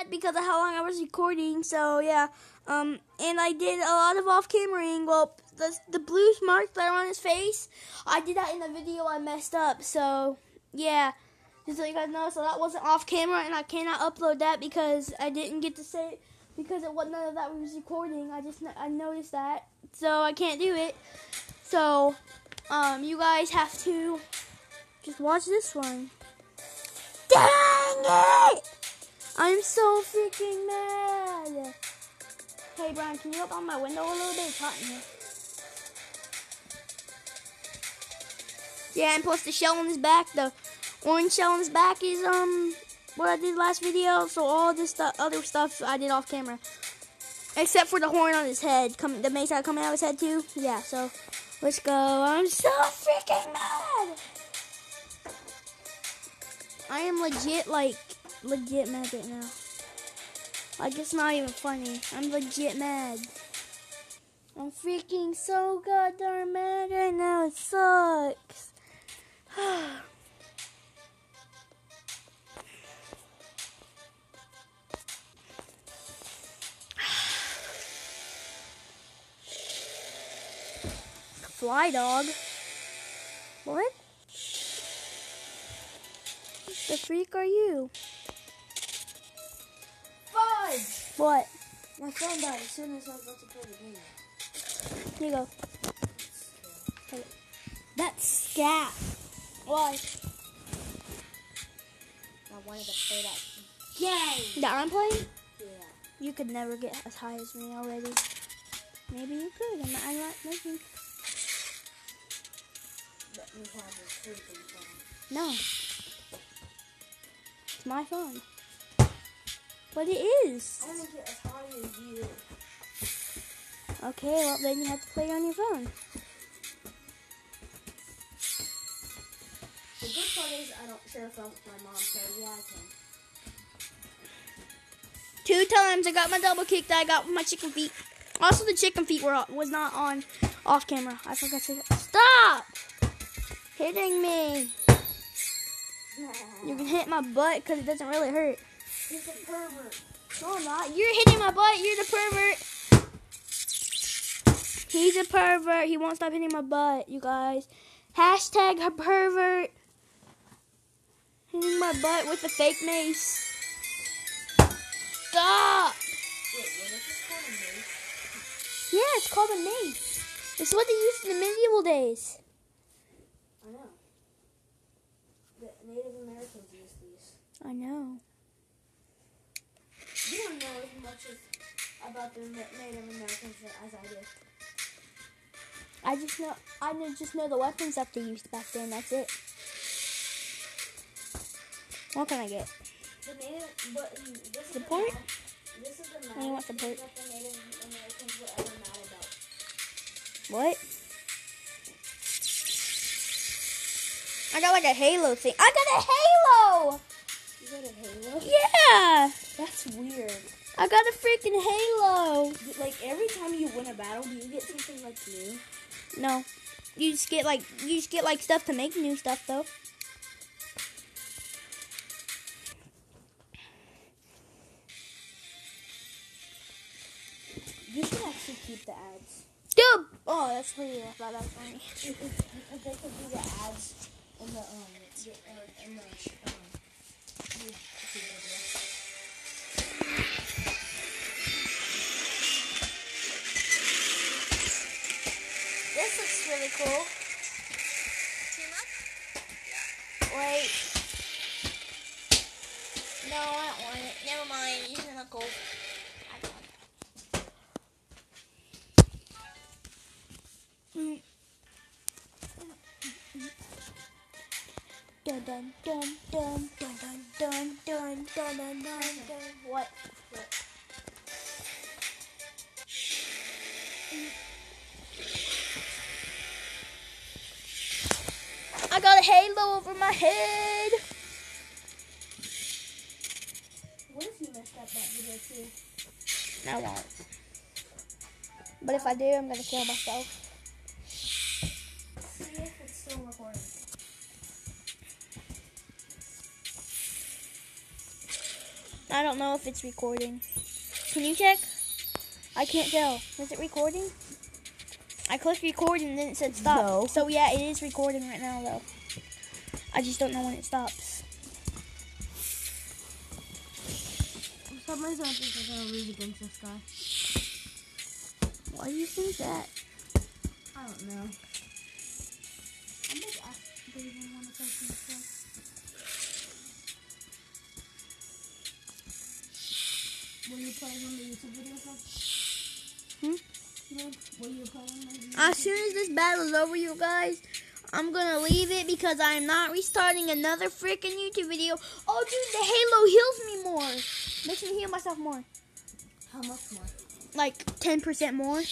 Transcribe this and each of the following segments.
mad because of how long I was recording. So yeah, um, and I did a lot of off-cameraing. Well, the the blue marks that are on his face, I did that in the video. I messed up. So yeah, just so you guys know. So that wasn't off camera, and I cannot upload that because I didn't get to say because it wasn't none of that was recording. I just I noticed that, so I can't do it. So um, you guys have to just watch this one. Dang it! I'm so freaking mad. Hey, Brian, can you open my window a little bit? It's hot in here. Yeah, and plus the shell on his back, the orange shell on his back is um what I did last video. So all this stu- other stuff I did off camera, except for the horn on his head, coming the mace coming out of his head too. Yeah, so let's go. I'm so freaking mad. I am legit like legit mad right now. Like it's not even funny. I'm legit mad. I'm freaking so goddamn mad right now. It sucks. Fly dog. What? The freak are you? What? My phone died as soon as I was about to play the game. Here you go. That's scat. Why? I wanted to play that game. That I'm playing? Yeah. You could never get as high as me already. Maybe you could. I'm not, I'm not making. Let me have a phone. No. It's my phone. But it is. I want to get as high as you. Okay, well then you have to play on your phone. The good part is I don't share a phone with my mom, so yeah, I can. Two times I got my double kick that I got with my chicken feet. Also, the chicken feet were was not on off camera. I forgot to stop hitting me. You can hit my butt because it doesn't really hurt. He's a pervert. No, I'm not. You're hitting my butt. You're the pervert. He's a pervert. He won't stop hitting my butt, you guys. Hashtag a pervert. Hitting my butt with a fake mace. Stop. Wait, what is this called a mace? Yeah, it's called a mace. It's what they used in the medieval days. I know. The Native Americans use these. I know. You don't know as much as about the Native Americans as I do. I just know. I just know the weapons that they used back then. That's it. What can I get? The Native, but this is Support? The, this is the I want maddest thing support. that the Native Americans were ever mad about. What? I got like a halo thing. I got a halo. You got a halo? Yeah, That's weird. I got a freaking halo. Like every time you win a battle, do you get something like new? No, you just get like you just get like stuff to make new stuff though. You should actually keep the ads. Dude. Oh, that's pretty. I thought that was funny. They could do the ads in the um the, uh, in the um. Mind. Use the knuckle. I got it. Mm. Dun dun dun dun dun dun dun dun dun dun dun dun. What? I got a halo over my head. That video too? I won't. But if I do, I'm gonna kill myself. See if it's still recording. I don't know if it's recording. Can you check? I can't tell. Is it recording? I clicked record and then it said stop. No. So yeah, it is recording right now though. I just don't know when it stops. Some reason, I think they're gonna lose against this guy. Why do you think that? I don't know. I think I don't even want to play this guy. Will you play on the YouTube? Hmm? No? Will you play on the YouTube As soon as this battle is over, you guys, I'm gonna leave it because I'm not restarting another freaking YouTube video. Oh, dude, the Halo heals me more. Makes me heal myself more. How much more? Like 10% more.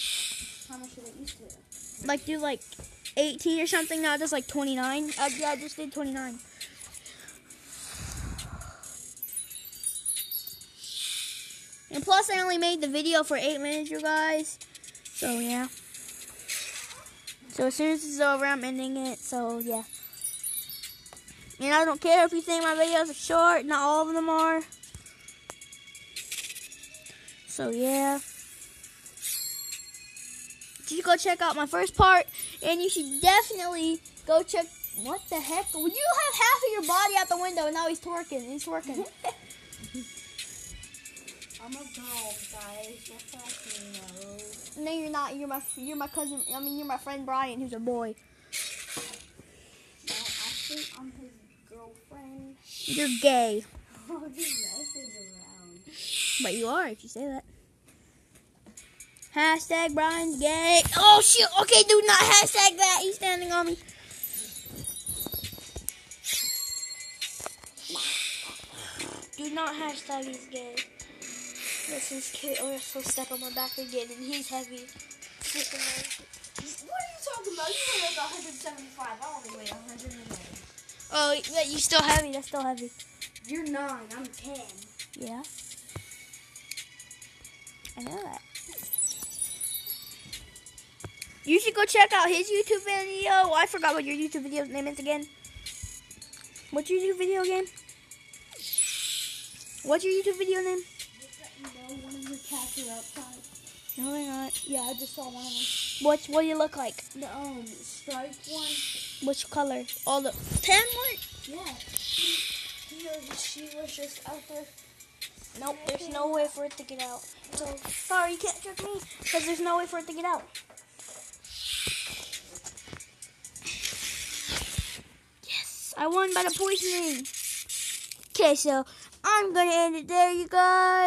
How much did it used to? Like, do like 18 or something. Now just like 29. Uh, yeah, I just did 29. And plus, I only made the video for 8 minutes, you guys. So, yeah. So, as soon as it's over, I'm ending it. So, yeah. And I don't care if you think my videos are short. Not all of them are. So, yeah. You should go check out my first part. And you should definitely go check. What the heck? Well, you have half of your body out the window, and now he's twerking. He's twerking. I'm a girl, guys. You know. no, you're not. You're my. You're my cousin. I mean, you're my friend Brian, who's a boy. No, actually, I'm his girlfriend. You're gay, Oh, he messes around. But you are if you say that. Hashtag Brian's gay. Oh shoot! Okay, do not hashtag that. He's standing on me. Do not hashtag he's gay. This is kid also step on my back again, and he's heavy. What are you talking about? You weigh like 175. I only weigh 190. Oh, yeah, you still heavy. That's still heavy. You're 9. I'm 10. Yeah. I know that. You should go check out his YouTube video. I forgot what your YouTube video name is again. What's your YouTube video again? What's your YouTube video name? Just let you know one of your cats are outside. No, they're not. Yeah, I just saw one of them. What's what do you look like? The um striped one. Which color? All the ten one? Yeah. She, he was, she was just out there. Nope. There's no way for it to get out. So sorry, you can't trick me because there's no way for it to get out. Yes, I won by the poisoning. Okay, so I'm gonna end it there, you guys.